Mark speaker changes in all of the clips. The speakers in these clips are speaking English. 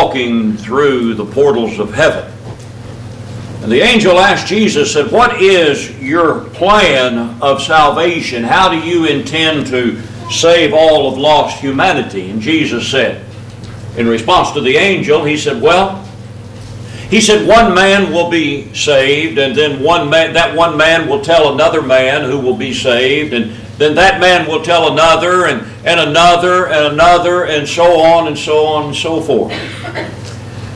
Speaker 1: walking through the portals of heaven. And the angel asked Jesus, said, What is your plan of salvation? How do you intend to save all of lost humanity? And Jesus said, in response to the angel, he said, Well, he said, one man will be saved, and then one man, that one man will tell another man who will be saved, and then that man will tell another, and, and another, and another, and so on, and so on, and so forth.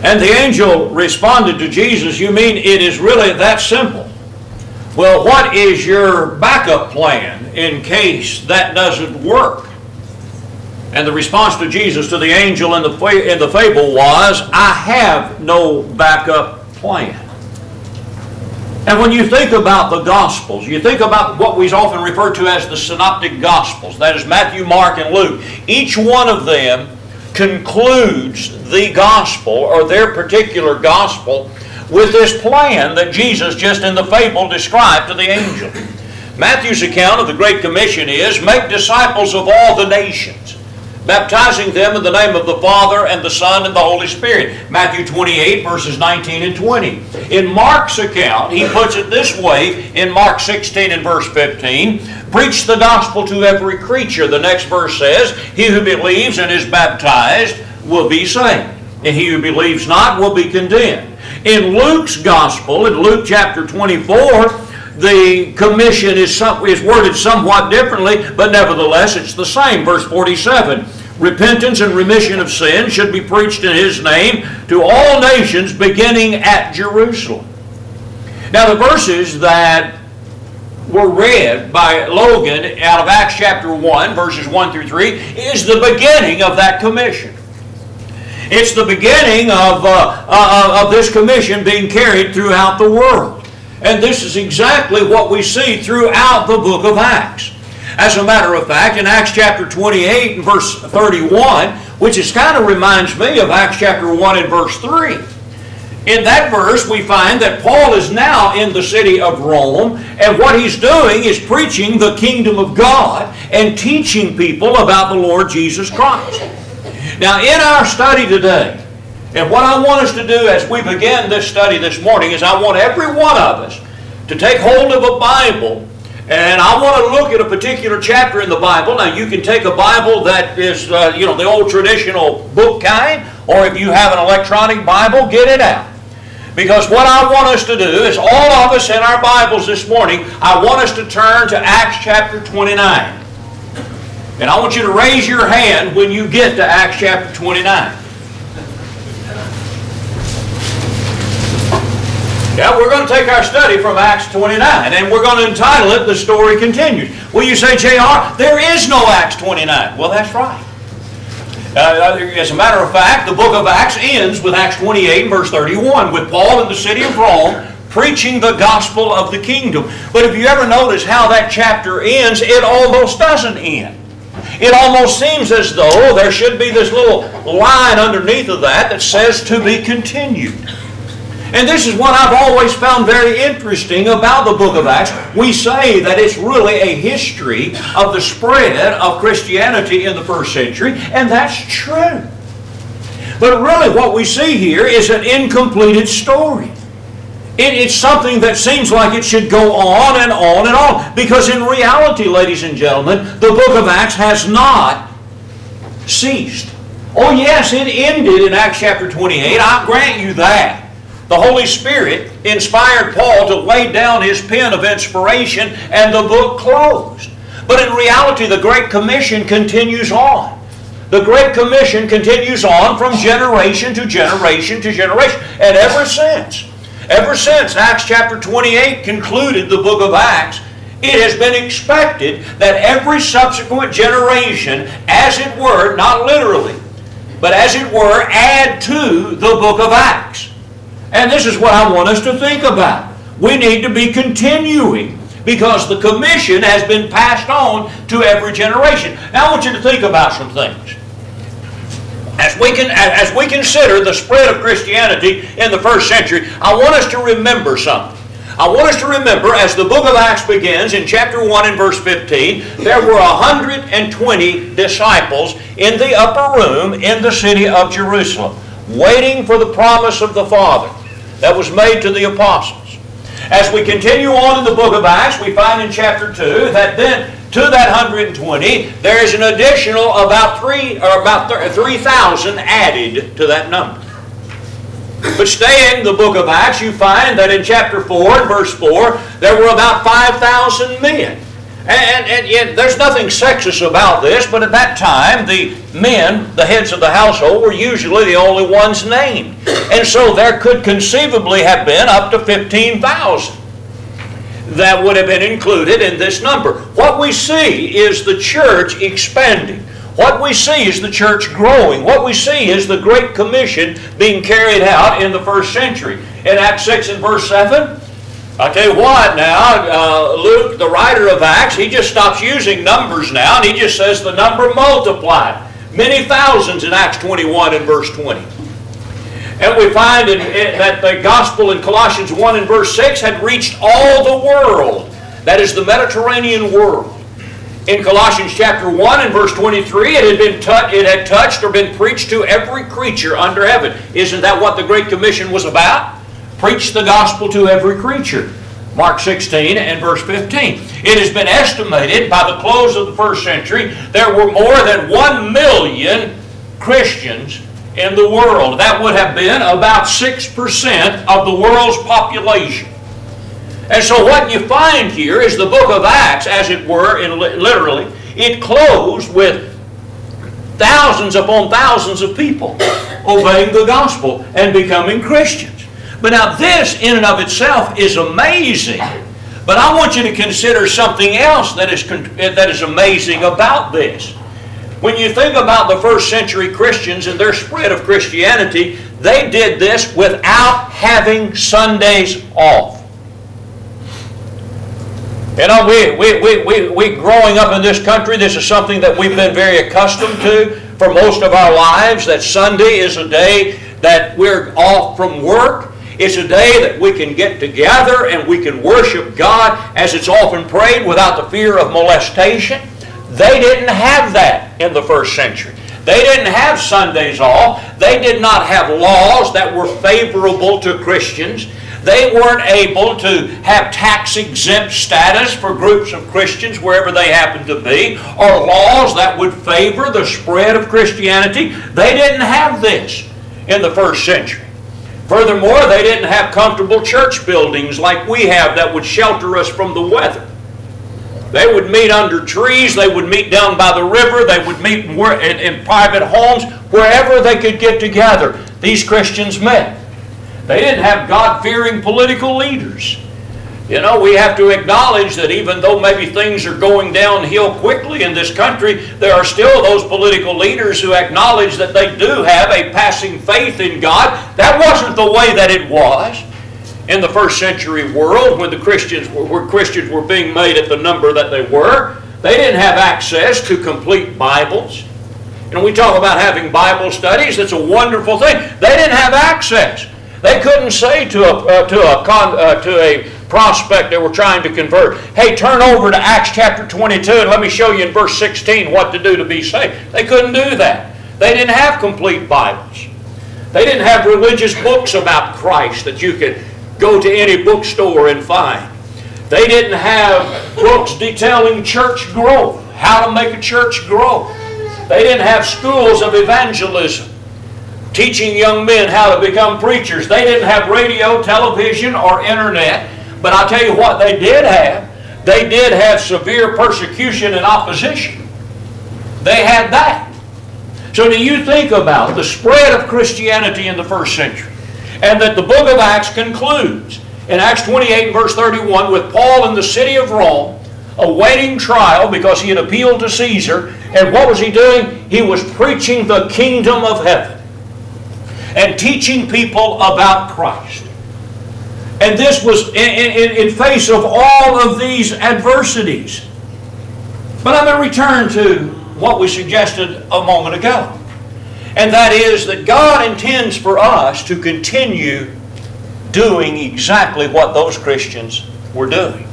Speaker 1: And the angel responded to Jesus, You mean it is really that simple? Well, what is your backup plan in case that doesn't work? And the response to Jesus to the angel in the, in the fable was, I have no backup plan. And when you think about the Gospels, you think about what we often refer to as the Synoptic Gospels, that is Matthew, Mark, and Luke. Each one of them concludes the Gospel or their particular Gospel with this plan that Jesus just in the fable described to the angel. Matthew's account of the Great Commission is make disciples of all the nations baptizing them in the name of the Father and the Son and the Holy Spirit. Matthew 28, verses 19 and 20. In Mark's account, he puts it this way in Mark 16 and verse 15 Preach the gospel to every creature. The next verse says, He who believes and is baptized will be saved, and he who believes not will be condemned. In Luke's gospel, in Luke chapter 24, the commission is, some, is worded somewhat differently, but nevertheless it's the same. Verse 47 Repentance and remission of sin should be preached in His name to all nations beginning at Jerusalem. Now, the verses that were read by Logan out of Acts chapter 1, verses 1 through 3, is the beginning of that commission. It's the beginning of, uh, uh, of this commission being carried throughout the world. And this is exactly what we see throughout the book of Acts. As a matter of fact, in Acts chapter 28 and verse 31, which is kind of reminds me of Acts chapter 1 and verse 3. In that verse, we find that Paul is now in the city of Rome, and what he's doing is preaching the kingdom of God and teaching people about the Lord Jesus Christ. Now, in our study today, and what I want us to do as we begin this study this morning is I want every one of us to take hold of a Bible and I want to look at a particular chapter in the Bible. Now, you can take a Bible that is, uh, you know, the old traditional book kind, or if you have an electronic Bible, get it out. Because what I want us to do is, all of us in our Bibles this morning, I want us to turn to Acts chapter 29. And I want you to raise your hand when you get to Acts chapter 29. Yeah, we're going to take our study from Acts 29 and we're going to entitle it The Story Continues. Will you say, JR, there is no Acts 29? Well, that's right. Uh, as a matter of fact, the book of Acts ends with Acts 28 verse 31 with Paul in the city of Rome preaching the gospel of the kingdom. But if you ever notice how that chapter ends, it almost doesn't end. It almost seems as though there should be this little line underneath of that that says to be continued. And this is what I've always found very interesting about the book of Acts. We say that it's really a history of the spread of Christianity in the first century, and that's true. But really, what we see here is an incompleted story. It, it's something that seems like it should go on and on and on. Because in reality, ladies and gentlemen, the book of Acts has not ceased. Oh, yes, it ended in Acts chapter 28. I grant you that. The Holy Spirit inspired Paul to lay down his pen of inspiration and the book closed. But in reality, the Great Commission continues on. The Great Commission continues on from generation to generation to generation. And ever since, ever since Acts chapter 28 concluded the book of Acts, it has been expected that every subsequent generation, as it were, not literally, but as it were, add to the book of Acts. And this is what I want us to think about. We need to be continuing because the commission has been passed on to every generation. Now I want you to think about some things. As we, can, as we consider the spread of Christianity in the first century, I want us to remember something. I want us to remember as the book of Acts begins in chapter 1 and verse 15, there were 120 disciples in the upper room in the city of Jerusalem. waiting for the promise of the Father that was made to the apostles. As we continue on in the book of Acts, we find in chapter 2 that then to that 120, there is an additional about 3 or about 3,000 added to that number. But stay in the book of Acts, you find that in chapter 4 and verse 4, there were about 5,000 men. And, and, and, there's nothing sexist about this, but at that time, the men, the heads of the household, were usually the only ones named. And so there could conceivably have been up to 15,000 that would have been included in this number. What we see is the church expanding. What we see is the church growing. What we see is the Great Commission being carried out in the first century. In Acts 6 and verse 7, I tell you what now, uh, Luke, the writer of Acts, he just stops using numbers now and he just says the number multiplied. Many thousands in Acts 21 and verse 20. And we find in, in, that the gospel in Colossians 1 and verse 6 had reached all the world. That is the Mediterranean world. In Colossians chapter 1 and verse 23, it had been tu- it had touched or been preached to every creature under heaven. Isn't that what the Great Commission was about? Preach the gospel to every creature. Mark 16 and verse 15. It has been estimated by the close of the first century there were more than 1 million Christians in the world. That would have been about 6% of the world's population. And so what you find here is the book of Acts, as it were, in literally, it closed with thousands upon thousands of people obeying the gospel and becoming Christians. But now this in and of itself is amazing. But I want you to consider something else that is, eh, that is amazing about this. When you think about the first century Christians and their spread of Christianity, they did this without having Sundays off. You know, we, we, we, we, we growing up in this country, this is something that we've been very accustomed to for most of our lives, that Sunday is a day that we're off from work it's a day that we can get together and we can worship God as it's often prayed without the fear of molestation. They didn't have that in the first century. They didn't have Sundays off. They did not have laws that were favorable to Christians. They weren't able to have tax exempt status for groups of Christians wherever they happened to be, or laws that would favor the spread of Christianity. They didn't have this in the first century. Furthermore, they didn't have comfortable church buildings like we have that would shelter us from the weather. They would meet under trees, they would meet down by the river, they would meet in, in private homes, wherever they could get together. These Christians met. They didn't have God fearing political leaders. You know, we have to acknowledge that even though maybe things are going downhill quickly in this country, there are still those political leaders who acknowledge that they do have a passing faith in God. That wasn't the way that it was in the first century world when the Christians were, where Christians were being made at the number that they were. They didn't have access to complete Bibles. You know, we talk about having Bible studies. That's a wonderful thing. They didn't have access. They couldn't say to a, uh, to a, con, uh, to a prospect they were trying to convert, hey, turn over to Acts chapter 22 and let me show you in verse 16 what to do to be saved. They couldn't do that. They didn't have complete Bibles. They didn't have religious books about Christ that you could go to any bookstore and find. They didn't have books detailing church growth, how to make a church grow. They didn't have schools of evangelism teaching young men how to become preachers. They didn't have radio, television, or internet, but I'll tell you what they did have. They did have severe persecution and opposition. They had that. So do you think about the spread of Christianity in the first century? And that the book of Acts concludes in Acts 28 verse 31 with Paul in the city of Rome awaiting trial because he had appealed to Caesar. And what was he doing? He was preaching the kingdom of heaven and teaching people about Christ. And this was in, in, in face of all of these adversities. But I'm going to return to what we suggested a moment ago. And that is that God intends for us to continue doing exactly what those Christians were doing.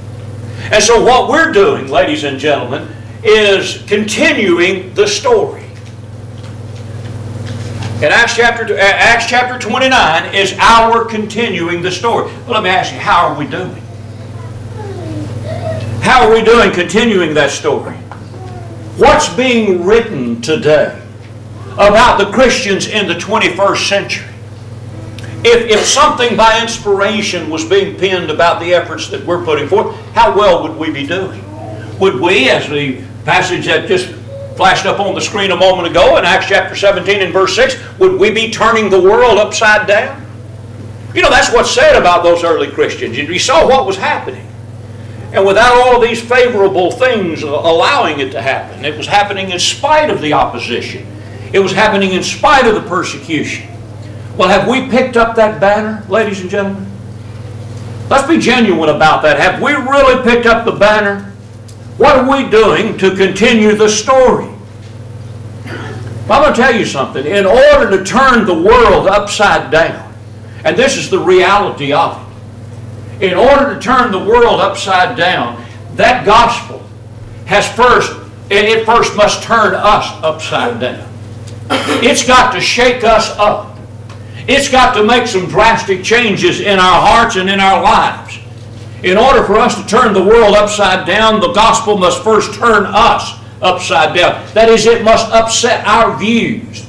Speaker 1: And so what we're doing, ladies and gentlemen, is continuing the story. In Acts chapter, uh, Acts chapter 29 is our continuing the story. Well, let me ask you, how are we doing? How are we doing continuing that story? What's being written today about the Christians in the 21st century? If, if something by inspiration was being penned about the efforts that we're putting forth, how well would we be doing? Would we, as the passage that just flashed up on the screen a moment ago in Acts chapter 17 and verse 6, would we be turning the world upside down? You know, that's what's said about those early Christians. You saw what was happening. And without all these favorable things allowing it to happen, it was happening in spite of the opposition. It was happening in spite of the persecution. Well, have we picked up that banner, ladies and gentlemen? Let's be genuine about that. Have we really picked up the banner? What are we doing to continue the story? I'm going to tell you something. In order to turn the world upside down, and this is the reality of it, in order to turn the world upside down, that gospel has first, it first must turn us upside down. It's got to shake us up. It's got to make some drastic changes in our hearts and in our lives. In order for us to turn the world upside down, the gospel must first turn us upside down. That is, it must upset our views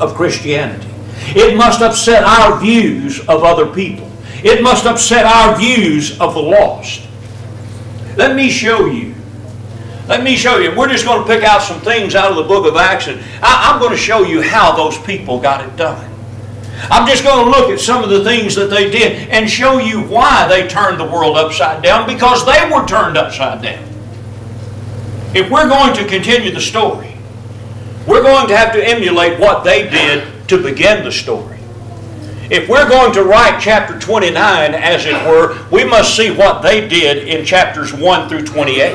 Speaker 1: of Christianity. It must upset our views of other people. It must upset our views of the lost. Let me show you. Let me show you. We're just going to pick out some things out of the book of Acts, and I'm going to show you how those people got it done. I'm just going to look at some of the things that they did and show you why they turned the world upside down because they were turned upside down. If we're going to continue the story, we're going to have to emulate what they did to begin the story. If we're going to write chapter 29, as it were, we must see what they did in chapters 1 through 28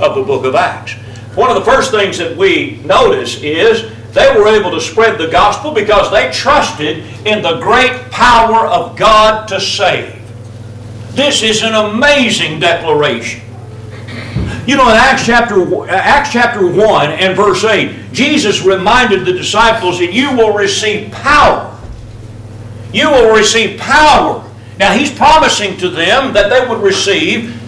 Speaker 1: of the book of Acts. One of the first things that we notice is they were able to spread the gospel because they trusted in the great power of God to save. This is an amazing declaration. You know, in Acts chapter, Acts chapter 1 and verse 8, Jesus reminded the disciples that you will receive power. You will receive power. Now, he's promising to them that they would receive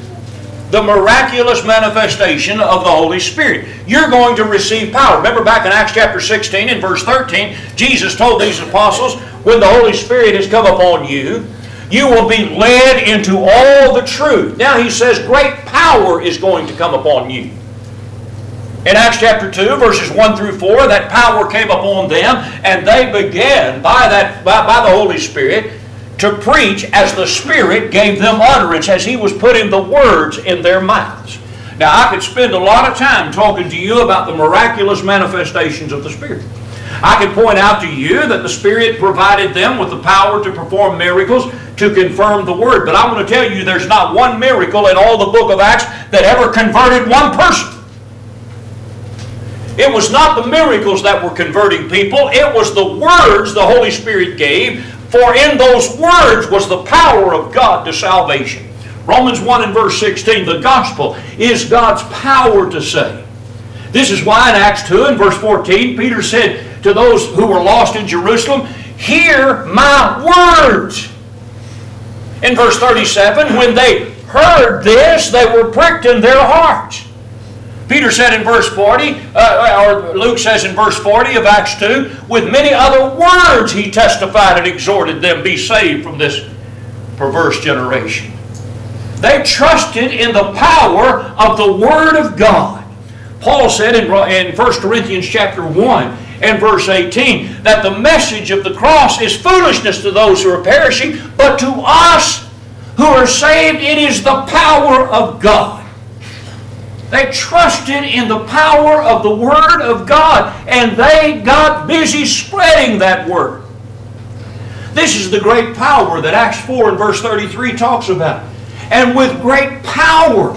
Speaker 1: the miraculous manifestation of the Holy Spirit. You're going to receive power. Remember back in Acts chapter 16 and verse 13, Jesus told these apostles, when the Holy Spirit has come upon you, you will be led into all the truth. Now he says great power is going to come upon you. In Acts chapter 2, verses 1 through 4, that power came upon them, and they began by, that, by, by the Holy Spirit to preach as the Spirit gave them utterance, as He was putting the words in their mouths. Now, I could spend a lot of time talking to you about the miraculous manifestations of the Spirit. I could point out to you that the Spirit provided them with the power to perform miracles to confirm the Word. But I want to tell you there's not one miracle in all the book of Acts that ever converted one person. It was not the miracles that were converting people, it was the words the Holy Spirit gave for in those words was the power of God to salvation. Romans 1 and verse 16, the gospel is God's power to save. This is why in Acts 2 and verse 14, Peter said to those who were lost in Jerusalem, Hear my words. In verse 37, when they heard this, they were pricked in their hearts. Peter said in verse 40, uh, or Luke says in verse 40 of Acts 2, with many other words he testified and exhorted them, be saved from this perverse generation. They trusted in the power of the Word of God. Paul said in, in 1 Corinthians chapter 1 and verse 18 that the message of the cross is foolishness to those who are perishing, but to us who are saved it is the power of God. They trusted in the power of the Word of God and they got busy spreading that Word. This is the great power that Acts 4 and verse 33 talks about. And with great power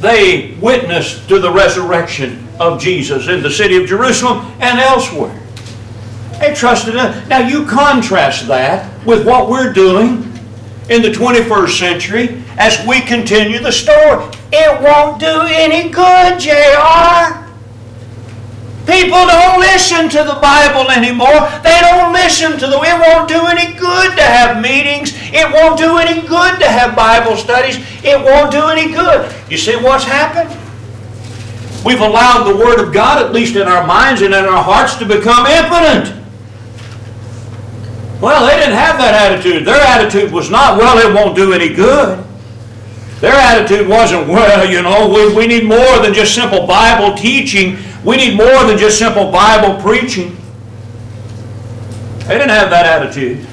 Speaker 1: they witnessed to the resurrection of Jesus in the city of Jerusalem and elsewhere. They trusted in Now you contrast that with what we're doing in the 21st century as we continue the story. It won't do any good, JR. People don't listen to the Bible anymore. They don't listen to the. It won't do any good to have meetings. It won't do any good to have Bible studies. It won't do any good. You see what's happened? We've allowed the Word of God, at least in our minds and in our hearts, to become impotent. Well, they didn't have that attitude. Their attitude was not, well, it won't do any good. Their attitude wasn't, well, you know, we, we need more than just simple Bible teaching. We need more than just simple Bible preaching. They didn't have that attitude.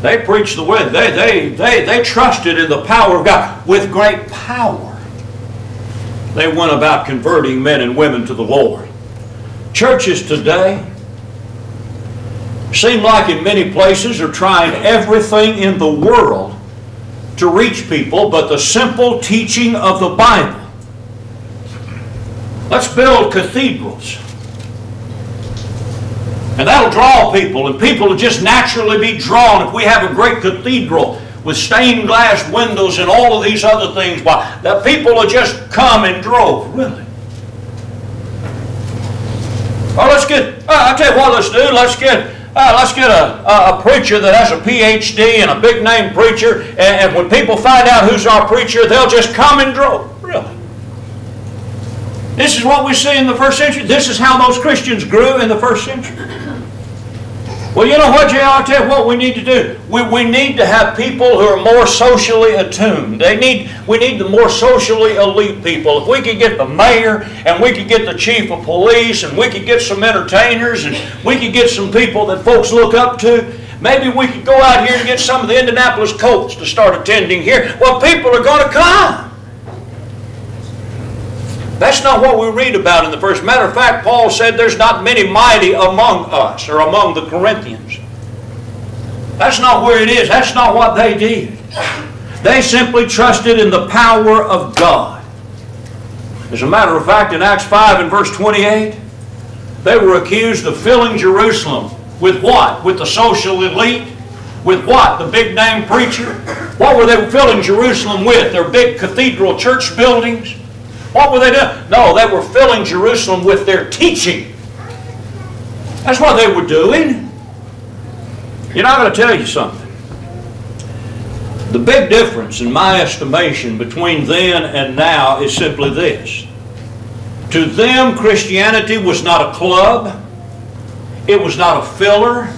Speaker 1: They preached the word. They, they, they, they trusted in the power of God. With great power, they went about converting men and women to the Lord. Churches today seem like in many places are trying everything in the world to reach people but the simple teaching of the Bible. Let's build cathedrals. And that'll draw people, and people will just naturally be drawn if we have a great cathedral with stained glass windows and all of these other things. Why, the people will just come in droves, really. Well, let's get, uh, I'll tell you what let's do. Let's get uh, let's get a, a, a, preacher that has a PhD and a big name preacher, and, and, when people find out who's our preacher, they'll just come and drove. Really? This is what we see in the first century. This is how those Christians grew in the first century. Well, you know what, Jay? I'll tell you what we need to do. We, we need to have people who are more socially attuned. They need, we need the more socially elite people. If we could get the mayor and we could get the chief of police and we could get some entertainers and we could get some people that folks look up to, maybe we could go out here and get some of the Indianapolis Colts to start attending here. Well, people are going to come. That's not what we read about in the first. Matter of fact, Paul said there's not many mighty among us or among the Corinthians. That's not where it is. That's not what they did. They simply trusted in the power of God. As a matter of fact, in Acts 5 and verse 28, they were accused of filling Jerusalem with what? With the social elite? With what? The big name preacher? What were they filling Jerusalem with? Their big cathedral church buildings? What were they doing? No, they were filling Jerusalem with their teaching. That's what they were doing. You know, I'm going to tell you something. The big difference, in my estimation, between then and now is simply this. To them, Christianity was not a club. It was not a filler.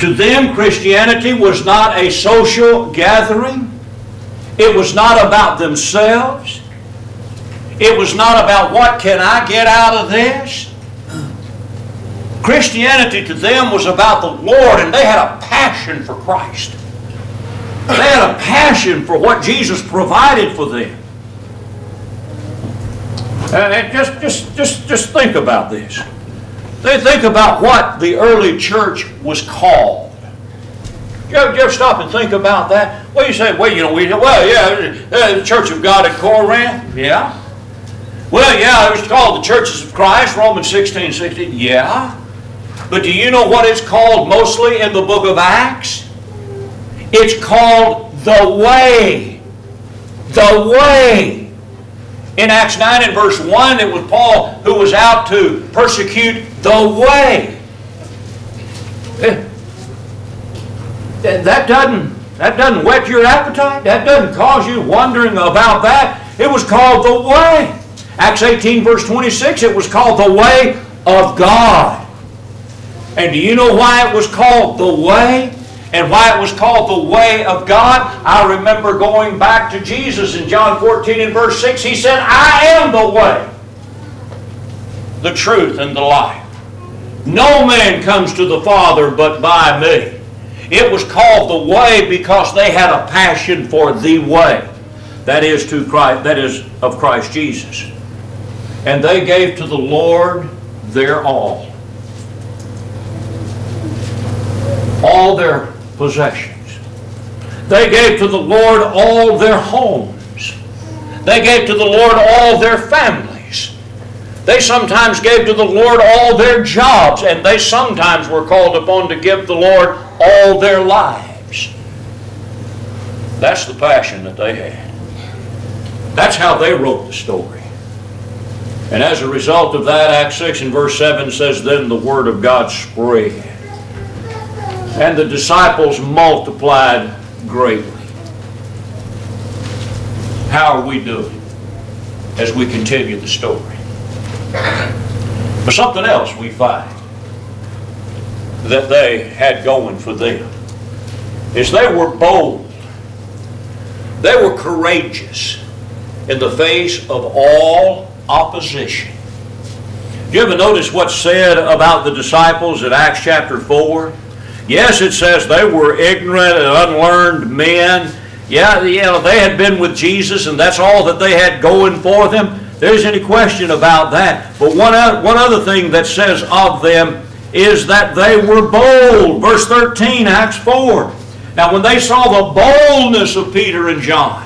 Speaker 1: To them, Christianity was not a social gathering. It was not about themselves. It was not about what can I get out of this. Christianity to them was about the Lord, and they had a passion for Christ. They had a passion for what Jesus provided for them. And just, just, just, just think about this. They think about what the early church was called. You ever, you stop and think about that? Well, you say, well, you know, we, well, yeah, uh, the Church of God at Corinth, yeah. Well, yeah, it was called the Churches of Christ, Romans 16, 16, yeah. But do you know what it's called mostly in the book of Acts? It's called the way. The way. In Acts 9 and verse 1, it was Paul who was out to persecute the way. That doesn't, that doesn't whet your appetite. That doesn't cause you wondering about that. It was called the way. Acts 18 verse 26, it was called the way of God. And do you know why it was called the way? And why it was called the way of God? I remember going back to Jesus in John 14 and verse 6. He said, I am the way, the truth, and the life. No man comes to the Father but by me. It was called the way because they had a passion for the way. That is to Christ, that is of Christ Jesus. And they gave to the Lord their all. All their possessions. They gave to the Lord all their homes. They gave to the Lord all their families. They sometimes gave to the Lord all their jobs, and they sometimes were called upon to give the Lord all their lives. That's the passion that they had. That's how they wrote the story. And as a result of that, Acts 6 and verse 7 says, Then the word of God spread. And the disciples multiplied greatly. How are we doing as we continue the story? But something else we find that they had going for them is they were bold. They were courageous in the face of all opposition. Do you ever notice what's said about the disciples in Acts chapter 4? Yes, it says they were ignorant and unlearned men. Yeah, you know, they had been with Jesus and that's all that they had going for them. There's any question about that. But one, one other thing that says of them is that they were bold. Verse 13, Acts 4. Now, when they saw the boldness of Peter and John,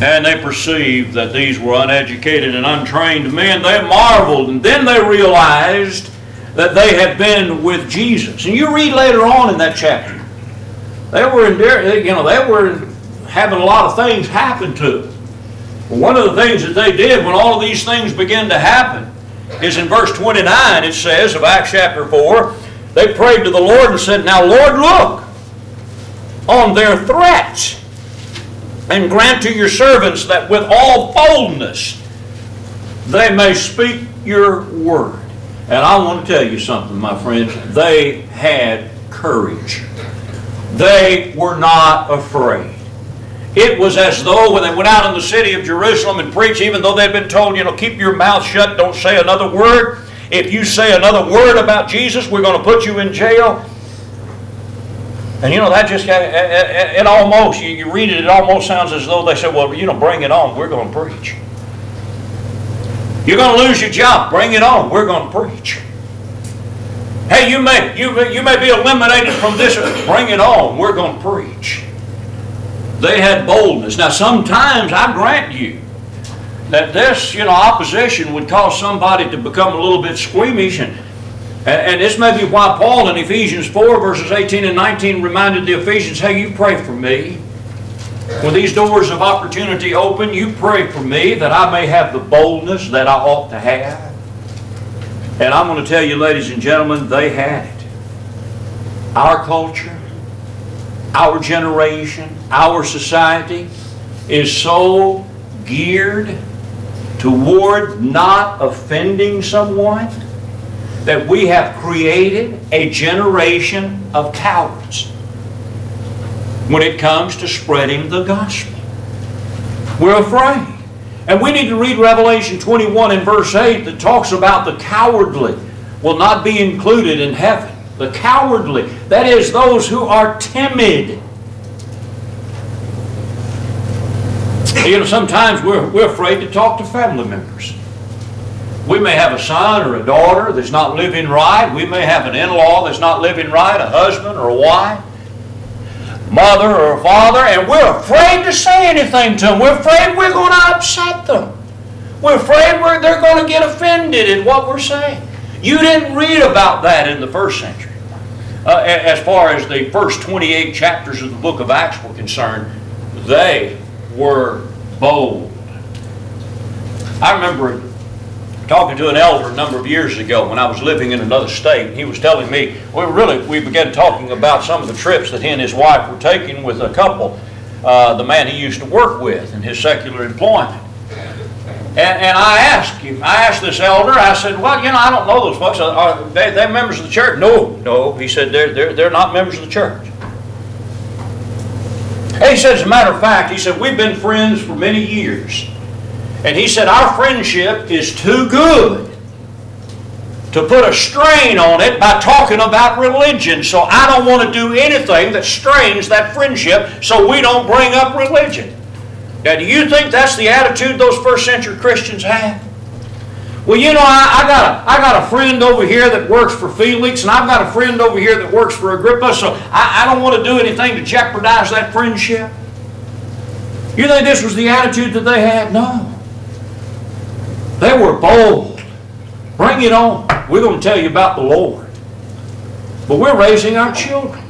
Speaker 1: and they perceived that these were uneducated and untrained men, they marveled, and then they realized that they had been with Jesus. And you read later on in that chapter, they were in, you know, they were having a lot of things happen to them. One of the things that they did when all of these things began to happen is in verse 29, it says of Acts chapter 4, they prayed to the Lord and said, Now, Lord, look on their threats and grant to your servants that with all boldness they may speak your word. And I want to tell you something, my friends. They had courage. They were not afraid. It was as though when they went out in the city of Jerusalem and preached, even though they'd been told, you know, keep your mouth shut, don't say another word. If you say another word about Jesus, we're going to put you in jail. And you know, that just, it, almost, you, you read it, it almost sounds as though they said, well, you know, bring it on, we're going to preach. You're going to lose your job, bring it on, we're going to preach. Hey, you may, you, you may be eliminated from this, bring it on, we're going to preach. They had boldness. Now, sometimes I grant you that this, you know, opposition would cause somebody to become a little bit squeamish. And, and this may be why Paul in Ephesians 4, verses 18 and 19, reminded the Ephesians, hey, you pray for me. When these doors of opportunity open, you pray for me that I may have the boldness that I ought to have. And I'm going to tell you, ladies and gentlemen, they had it. Our culture, our generation, our society is so geared toward not offending someone that we have created a generation of cowards when it comes to spreading the gospel. We're afraid. And we need to read Revelation 21 and verse 8 that talks about the cowardly will not be included in heaven the cowardly, that is, those who are timid. You know, sometimes we're, we're afraid to talk to family members. We may have a son or a daughter that's not living right. We may have an in-law that's not living right, a husband or a wife, mother or a father, and we're afraid to say anything to them. We're afraid we're going to upset them. We're afraid we're, they're going to get offended in what we're saying. You didn't read about that in the first century. Uh, as far as the first 28 chapters of the book of Acts were concerned, they were bold. I remember talking to an elder a number of years ago when I was living in another state. He was telling me, well, really, we began talking about some of the trips that he and his wife were taking with a couple, uh, the man he used to work with in his secular employment. And, and I asked him, I asked this elder, I said, well, you know, I don't know those folks. Are they, they members of the church? No, no. He said, they're, they're, they're not members of the church. And he said, as a matter of fact, he said, we've been friends for many years. And he said, our friendship is too good to put a strain on it by talking about religion. So I don't want to do anything that strains that friendship so we don't bring up religion. Now, do you think that's the attitude those first century Christians had? Well, you know, I, I, got a, I got a friend over here that works for Felix, and I've got a friend over here that works for Agrippa, so I, I don't want to do anything to jeopardize that friendship. You think this was the attitude that they had? No. They were bold. Bring it on. We're going to tell you about the Lord. But we're raising our children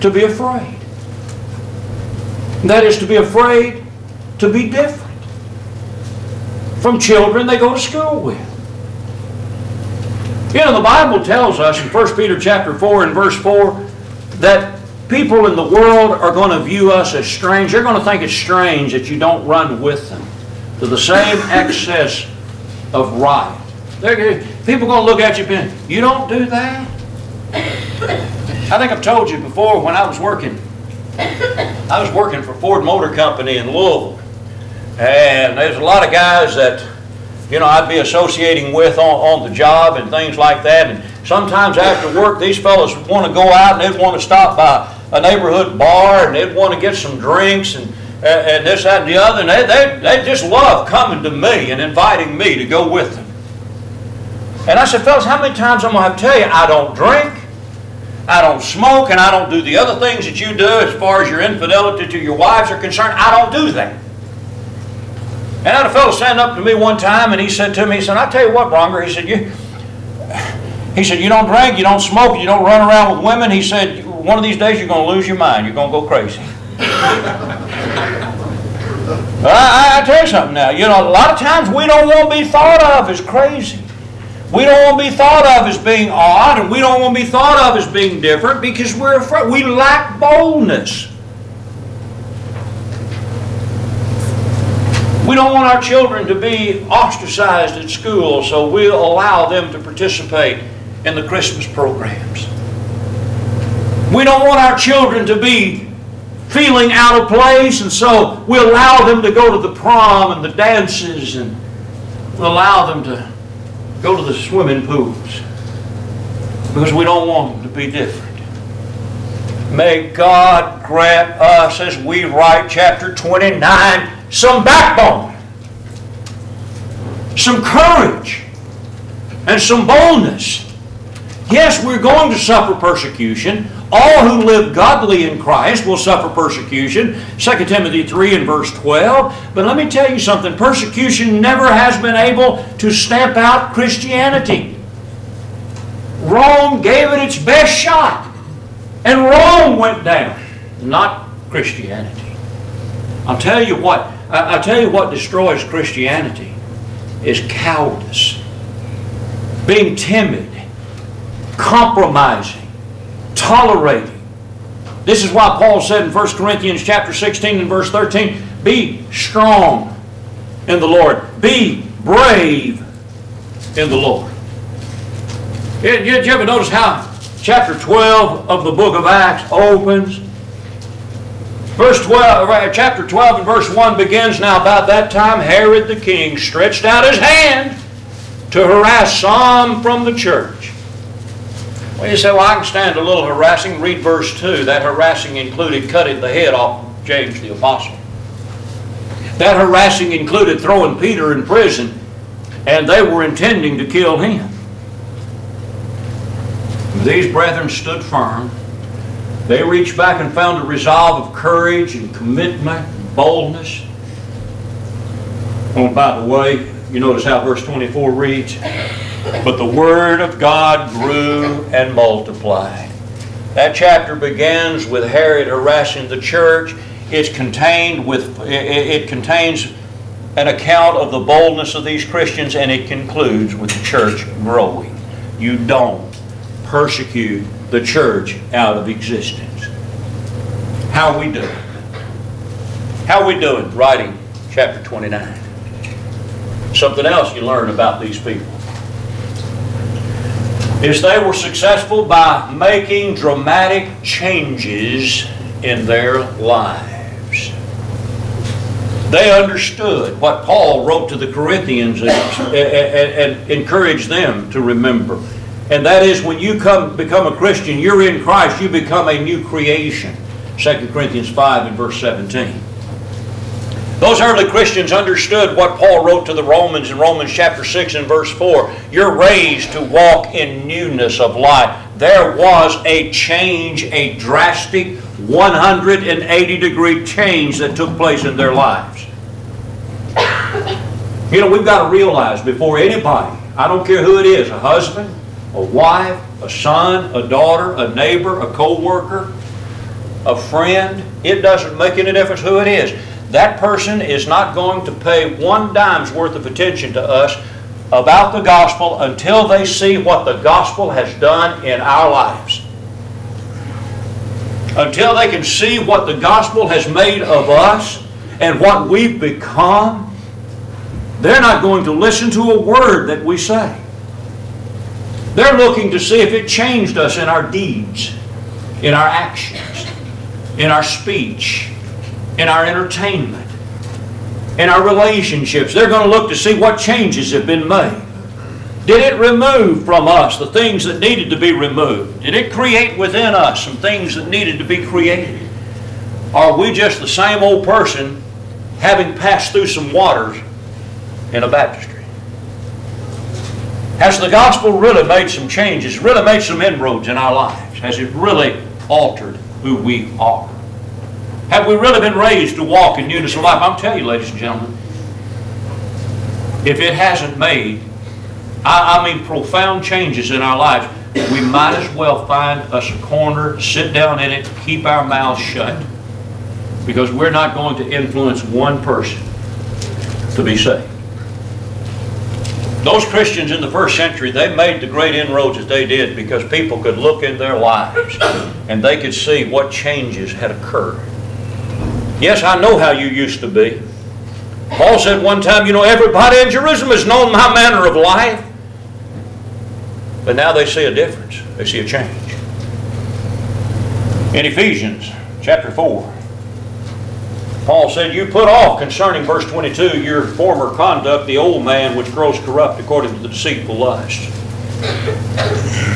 Speaker 1: to be afraid. That is to be afraid to be different. From children they go to school with. You know, the Bible tells us in 1 Peter chapter 4 and verse 4 that people in the world are going to view us as strange. They're going to think it's strange that you don't run with them to the same excess of riot. They're, people are going to look at you and you don't do that? I think I've told you before when I was working, I was working for Ford Motor Company in Louisville. And there's a lot of guys that, you know, I'd be associating with on, on the job and things like that. And sometimes after work, these fellows want to go out and they'd want to stop by a neighborhood bar and they'd want to get some drinks and, and this, that, and the other. And they, they, they just love coming to me and inviting me to go with them. And I said, fellas, how many times I'm going to have to tell you, I don't drink, I don't smoke, and I don't do the other things that you do as far as your infidelity to your wives are concerned. I don't do that. And I had a fellow stand up to me one time and he said to me, he said, I tell you what, Bronger, he said, you, he said, you don't drink, you don't smoke, you don't run around with women. He said, one of these days you're going to lose your mind. You're going to go crazy. I, I, tell you something now. You know, a lot of times we don't want to be thought of as crazy. We don't want to be thought of as being odd, and we don't want to be thought of as being different because we're afraid. We lack boldness. We don't want our children to be ostracized at school, so we'll allow them to participate in the Christmas programs. We don't want our children to be feeling out of place, and so we allow them to go to the prom and the dances, and allow them to go to the swimming pools because we don't want them to be different. May God grant us, as we write chapter 29, some backbone, some courage, and some boldness. Yes, we're going to suffer persecution. All who live godly in Christ will suffer persecution. 2 Timothy 3 and verse 12. But let me tell you something. Persecution never has been able to stamp out Christianity. Rome gave it its best shot. And Rome went down. Not Christianity. I'll tell you what. I'll tell you what destroys Christianity is cowardice. Being timid. Compromising tolerating. This is why Paul said in 1 Corinthians chapter 16 and verse 13, be strong in the Lord. Be brave in the Lord. Did you ever notice how chapter 12 of the book of Acts opens? Verse 12, uh, chapter 12 and verse 1 begins, Now about that time Herod the king stretched out his hand to harass some from the church. Well, you say, well, I can stand a little harassing. Read verse 2. That harassing included cutting the head off James the Apostle. That harassing included throwing Peter in prison, and they were intending to kill him. These brethren stood firm. They reached back and found a resolve of courage and commitment, and boldness. Oh, by the way, you notice how verse 24 reads, but the Word of God grew and multiplied. That chapter begins with Herod harassing the church. It's contained with it contains an account of the boldness of these Christians, and it concludes with the church growing. You don't persecute the church out of existence. How are we doing? How are we doing writing chapter 29? Something else you learn about these people is they were successful by making dramatic changes in their lives. They understood what Paul wrote to the Corinthians and, and, and, encouraged them to remember. And that is when you come become a Christian, you're in Christ, you become a new creation. 2 Corinthians 5 and verse 17. Those early Christians understood what Paul wrote to the Romans in Romans chapter 6 and verse 4. You're raised to walk in newness of life. There was a change, a drastic 180 degree change that took place in their lives. You know, we've got to realize before anybody, I don't care who it is, a husband, a wife, a son, a daughter, a neighbor, a co worker, a friend, it doesn't make any difference who it is that person is not going to pay one dime's worth of attention to us about the gospel until they see what the gospel has done in our lives. Until they can see what the gospel has made of us and what we've become, they're not going to listen to a word that we say. They're looking to see if it changed us in our deeds, in our actions, in our speech, in our entertainment, in our relationships. They're going to look to see what changes have been made. Did it remove from us the things that needed to be removed? Did it create within us some things that needed to be created? Are we just the same old person having passed through some waters in a baptistry? Has the gospel really made some changes, really made some inroads in our lives? Has it really altered who we are? Have we really been raised to walk in newness of life? I'm telling you, ladies and gentlemen, if it hasn't made, I, I mean, profound changes in our lives, we might as well find us a corner, sit down in it, keep our mouths shut, because we're not going to influence one person to be saved. Those Christians in the first century, they made the great inroads that they did because people could look in their lives and they could see what changes had occurred. Yes, I know how you used to be. Paul said one time, you know, everybody in Jerusalem has known my manner of life. But now they see a difference. They see a change. In Ephesians chapter 4, Paul said, You put off concerning verse 22 your former conduct, the old man which grows corrupt according to the deceitful lust.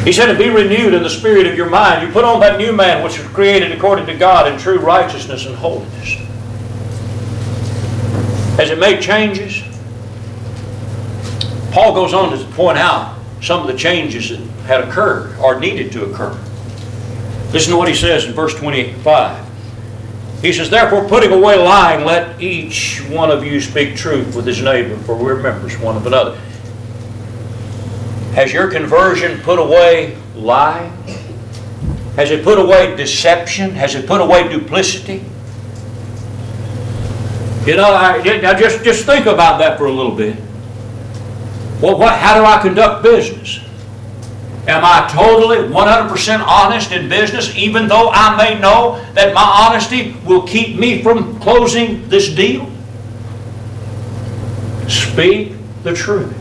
Speaker 1: He said, And be renewed in the spirit of your mind. You put on that new man which was created according to God in true righteousness and holiness. Has it made changes? Paul goes on to point out some of the changes that had occurred or needed to occur. Listen to what he says in verse 25. He says, Therefore, putting away lying, let each one of you speak truth with his neighbor, for we're members one of another. Has your conversion put away lying? Has it put away deception? Has it put away duplicity? You know, I, I just, just think about that for a little bit. Well, what, how do I conduct business? Am I totally 100% honest in business, even though I may know that my honesty will keep me from closing this deal? Speak the truth.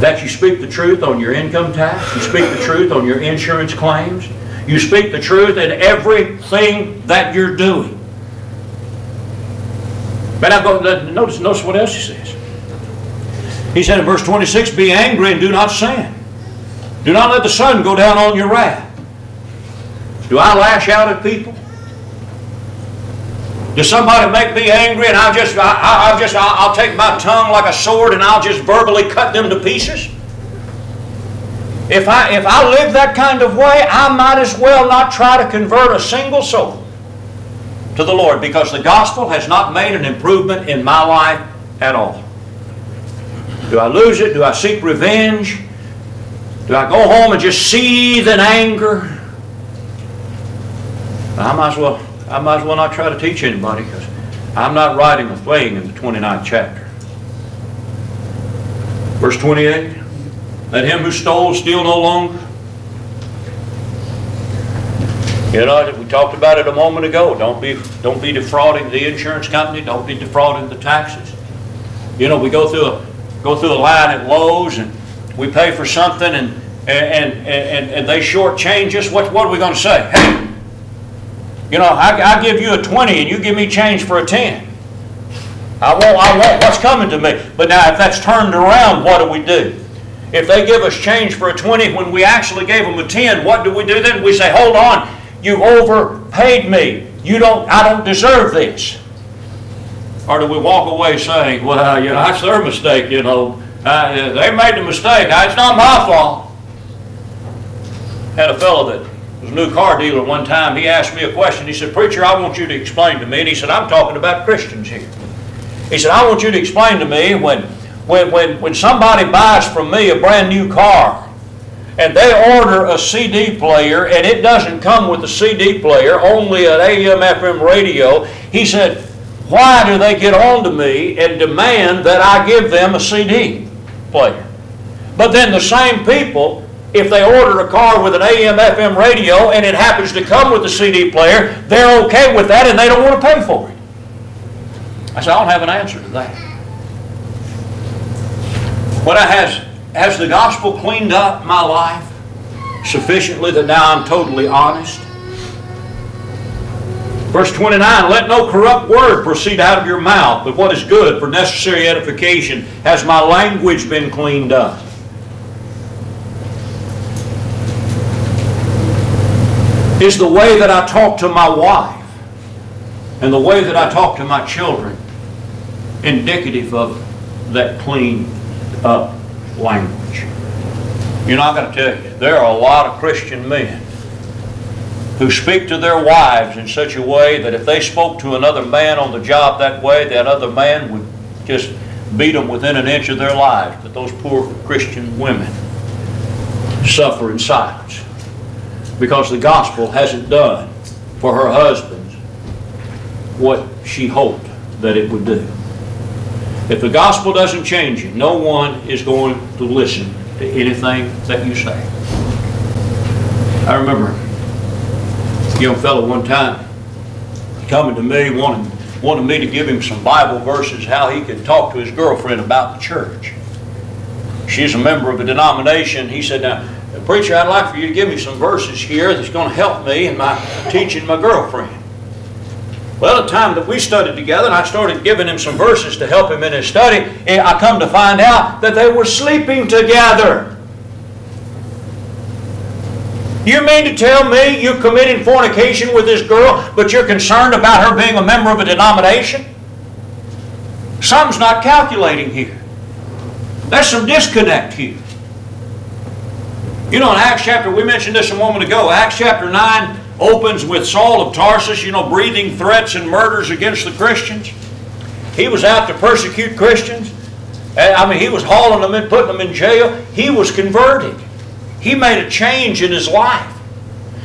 Speaker 1: That you speak the truth on your income tax, you speak the truth on your insurance claims, you speak the truth in everything that you're doing. But now go, notice, notice what else he says. He said in verse 26, Be angry and do not sin. Do not let the sun go down on your wrath. Do I lash out at people? Does somebody make me angry and I just, I, I just, I'll take my tongue like a sword and I'll just verbally cut them to pieces? If I, if I live that kind of way, I might as well not try to convert a single soul to the Lord because the gospel has not made an improvement in my life at all. Do I lose it? Do I seek revenge? Do I go home and just seethe in anger? I might as well, I might as well not try to teach anybody because I'm not writing a thing in the 29th chapter. Verse 28, let him who stole steal no longer. You know, we talked about it a moment ago. Don't be, don't be defrauding the insurance company. Don't be defrauding the taxes. You know, we go through a go through a line at Lowe's and we pay for something and, and, and, and they shortchange us, what, what are we going to say? Hey, you know, I, I give you a 20 and you give me change for a 10. I want, I want what's coming to me. But now if that's turned around, what do we do? If they give us change for a 20 when we actually gave them a 10, what do we do then? We say, hold on, you overpaid me. You don't, I don't deserve this. Or do we walk away saying, well, you know, that's their mistake, you know. Uh, they made the mistake. It's not my fault. Had a fellow that was a new car dealer one time. He asked me a question. He said, Preacher, I want you to explain to me. And he said, I'm talking about Christians here. He said, I want you to explain to me when, when, when, when somebody buys from me a brand new car, and they order a CD player and it doesn't come with a CD player, only an AM FM radio, he said, why do they get on to me and demand that I give them a CD player? But then the same people, if they order a car with an AM FM radio and it happens to come with a CD player, they're okay with that and they don't want to pay for it. I said, I don't have an answer to that. What I has has the gospel cleaned up my life sufficiently that now I'm totally honest? Verse 29, let no corrupt word proceed out of your mouth, but what is good for necessary edification. Has my language been cleaned up? Is the way that I talk to my wife and the way that I talk to my children indicative of that clean up language. You know, I'm going to tell you, there are a lot of Christian men who speak to their wives in such a way that if they spoke to another man on the job that way, that other man would just beat them within an inch of their lives. But those poor Christian women suffer in silence because the gospel hasn't done for her husband what she hoped that it would do. If the gospel doesn't change you, no one is going to listen to anything that you say. I remember young fellow one time coming to me wanting, wanting me to give him some Bible verses how he could talk to his girlfriend about the church. She's a member of a denomination. He said, now, preacher, I'd like for you to give me some verses here that's going to help me in my teaching my girlfriend. Well, the time that we studied together, and I started giving him some verses to help him in his study, eh, I come to find out that they were sleeping together. You mean to tell me you committed fornication with this girl, but you're concerned about her being a member of a denomination? Something's not calculating here. There's some disconnect here. You know, in Acts chapter, we mentioned this a moment ago, Acts chapter 9, opens with Saul of Tarsus, you know, breathing threats and murders against the Christians. He was out to persecute Christians. Eh, I mean, he was hauling them and putting them in jail. He was converted. He made a change in his life.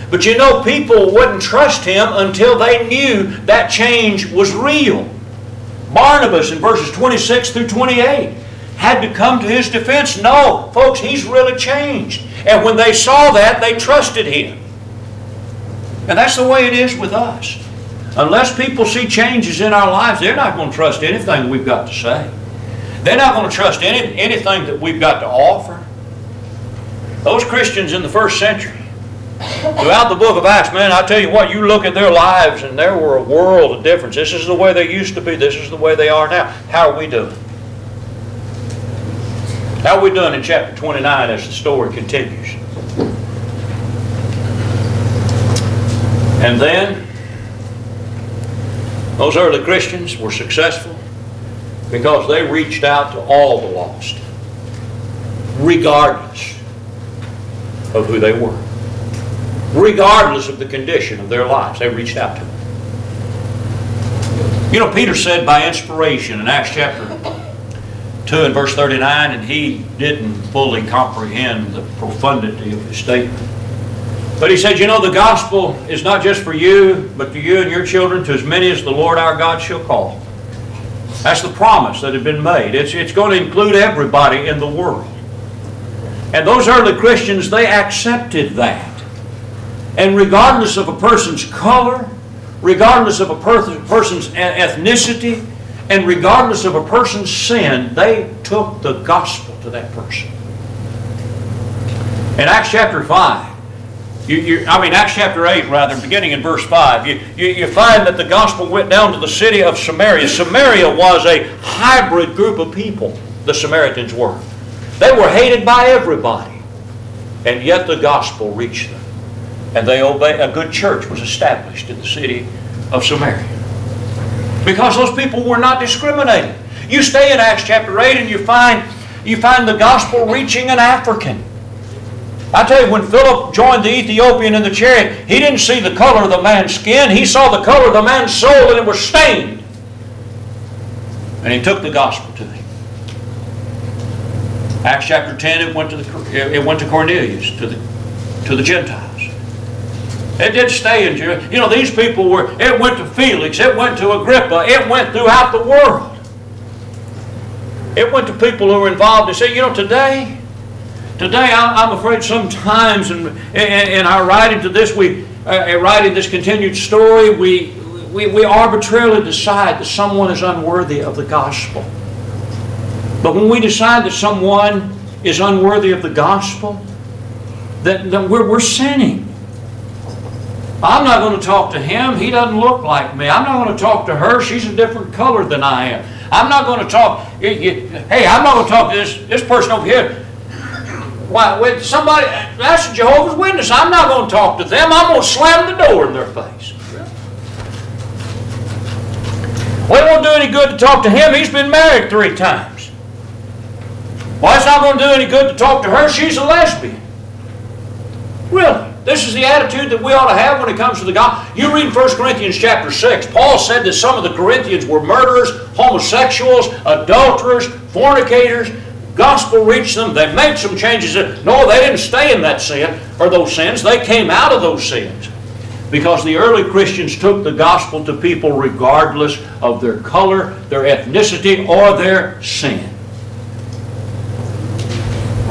Speaker 1: But you know, people wouldn't trust him until they knew that change was real. Barnabas in verses 26 through 28 had to come to his defense. No, folks, he's really changed. And when they saw that, they trusted him. And that's the way it is with us. Unless people see changes in our lives, they're not going to trust anything we've got to say. They're not going to trust any, anything that we've got to offer. Those Christians in the first century, throughout the book of Acts, man, I tell you what, you look at their lives and there were a world of difference. This is the way they used to be. This is the way they are now. How are we doing? How are we doing in chapter 29 as the story continues? And then, those early Christians were successful because they reached out to all the lost, regardless of who they were. Regardless of the condition of their lives, they reached out to them. You know, Peter said by inspiration in Acts chapter 2 and verse 39, and he didn't fully comprehend the profundity of his statement. But he said, you know, the gospel is not just for you, but for you and your children, to as many as the Lord our God shall call. That's the promise that had been made. It's, it's going to include everybody in the world. And those early Christians, they accepted that. And regardless of a person's color, regardless of a per person's ethnicity, and regardless of a person's sin, they took the gospel to that person. In Acts chapter 5, you, you, I mean, Acts chapter 8, rather, beginning in verse 5, you, you, you find that the gospel went down to the city of Samaria. Samaria was a hybrid group of people, the Samaritans were. They were hated by everybody, and yet the gospel reached them. And they obeyed, a good church was established in the city of Samaria. Because those people were not discriminated. You stay in Acts chapter 8 and you find, you find the gospel reaching an African. I tell you, when Philip joined the Ethiopian in the chariot, he didn't see the color of the man's skin. He saw the color of the man's soul and it was stained. And he took the gospel to him. Acts chapter 10, it went to the, it went to Cornelius, to the, to the Gentiles. It didn't stay in Jerusalem. You know, these people were, it went to Felix, it went to Agrippa, it went throughout the world. It went to people who were involved. They say, you know, today, today I'm afraid sometimes in, in, in our writing to this, we, uh, writing this continued story, we, we, we arbitrarily decide that someone is unworthy of the gospel. But when we decide that someone is unworthy of the gospel, then, then we're, we're sinning. I'm not going to talk to him. He doesn't look like me. I'm not going to talk to her. She's a different color than I am. I'm not going to talk. Hey, I'm not going to talk to this, this person over here. Why, with somebody, that's a Jehovah's Witness. I'm not going to talk to them. I'm going to slam the door in their face. Well, it won't do any good to talk to him. He's been married three times. Well, it's not going to do any good to talk to her. She's a lesbian. Really? This is the attitude that we ought to have when it comes to the God. You read 1 Corinthians chapter 6. Paul said that some of the Corinthians were murderers, homosexuals, adulterers, fornicators. Gospel reached them. They made some changes. No, they didn't stay in that sin or those sins. They came out of those sins. Because the early Christians took the gospel to people regardless of their color, their ethnicity, or their sin.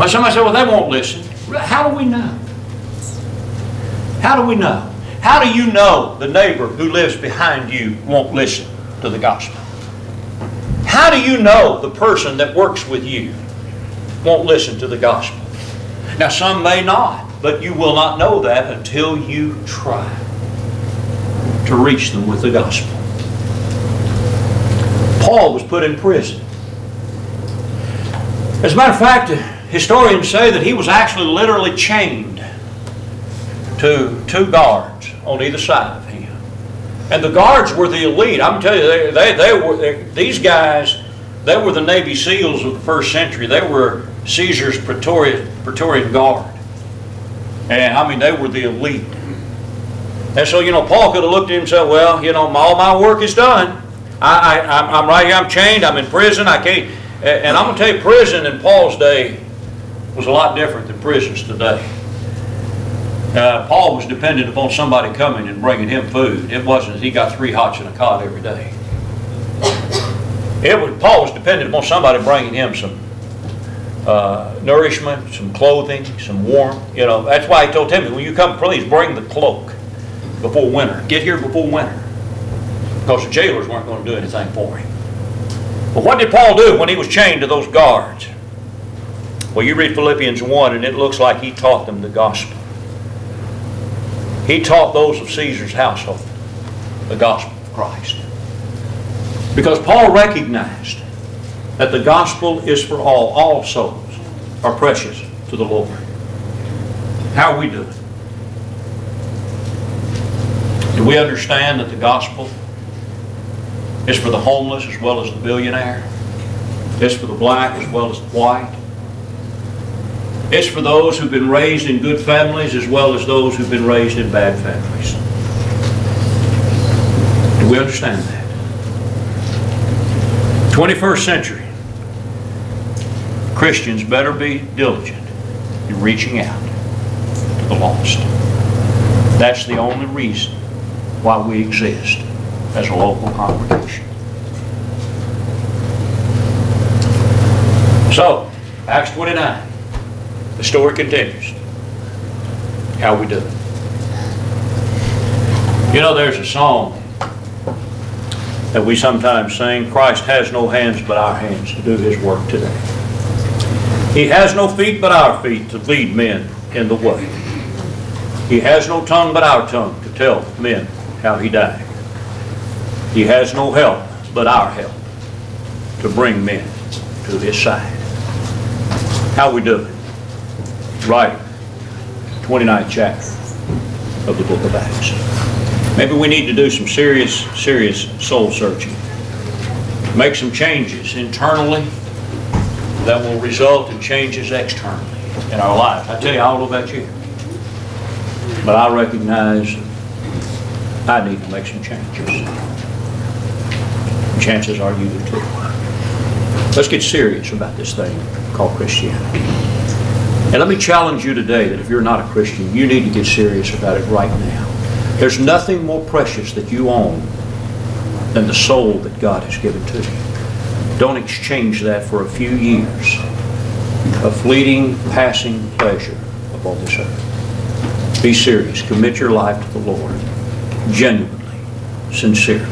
Speaker 1: Well, somebody said, well, they won't listen. How do we know? How do we know? How do you know the neighbor who lives behind you won't listen to the gospel? How do you know the person that works with you won't listen to the gospel? Now, some may not, but you will not know that until you try to reach them with the gospel. Paul was put in prison. As a matter of fact, historians say that he was actually literally chained to two guards on either side of him. And the guards were the elite. I'm telling you, they, they, they were they, these guys. They were the Navy SEALs of the first century. They were Caesar's Praetorian, Praetorian Guard. And I mean, they were the elite. And so, you know, Paul could have looked at him and said, well, you know, all my work is done. I, I, I'm right here, I'm chained, I'm in prison, I can't. And I'm going to tell you, prison in Paul's day was a lot different than prisons today. Uh, Paul was dependent upon somebody coming and bringing him food. It wasn't he got three hots and a cot every day. It was Paul was dependent upon somebody bringing him some uh, nourishment, some clothing, some warmth. You know that's why he told Timothy, when you come, please bring the cloak before winter. Get here before winter, because the jailers weren't going to do anything for him. But what did Paul do when he was chained to those guards? Well, you read Philippians 1, and it looks like he taught them the gospel. He taught those of Caesar's household the gospel of Christ. Because Paul recognized that the gospel is for all. All souls are precious to the Lord. How are we doing? Do we understand that the gospel is for the homeless as well as the billionaire? It's for the black as well as the white? It's for those who've been raised in good families as well as those who've been raised in bad families. Do we understand that? 21st century, Christians better be diligent in reaching out to the lost. That's the only reason why we exist as a local congregation. So, Acts 29. The story continues. How we do it. You know, there's a song that we sometimes sing Christ has no hands but our hands to do his work today. He has no feet but our feet to lead men in the way. He has no tongue but our tongue to tell men how he died. He has no help but our help to bring men to his side. How we do it? Right. 29th chapter of the book of Acts. Maybe we need to do some serious, serious soul searching. Make some changes internally that will result in changes externally in our lives. I tell you, I don't know about you. But I recognize I need to make some changes. Chances are you do too. Let's get serious about this thing. called Christianity. And let me challenge you today that if you're not a Christian, you need to get serious about it right now. There's nothing more precious that you own than the soul that God has given to you. Don't exchange that for a few years of fleeting, passing pleasure upon this earth. Be serious. Commit your life to the Lord, genuinely, sincerely.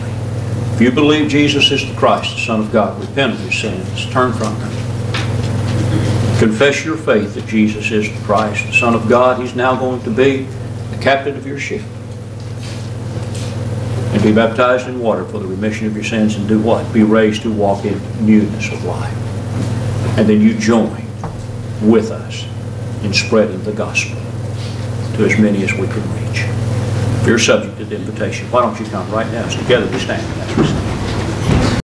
Speaker 1: If you believe Jesus is the Christ, the Son of God, repent of your sins, turn from them. Confess your faith that Jesus is the Christ, the Son of God. He's now going to be the captain of your ship. And be baptized in water for the remission of your sins and do what? Be raised to walk in newness of life. And then you join with us in spreading the gospel to as many as we can reach. If you're subject to the invitation, why don't you come right now? Together we stand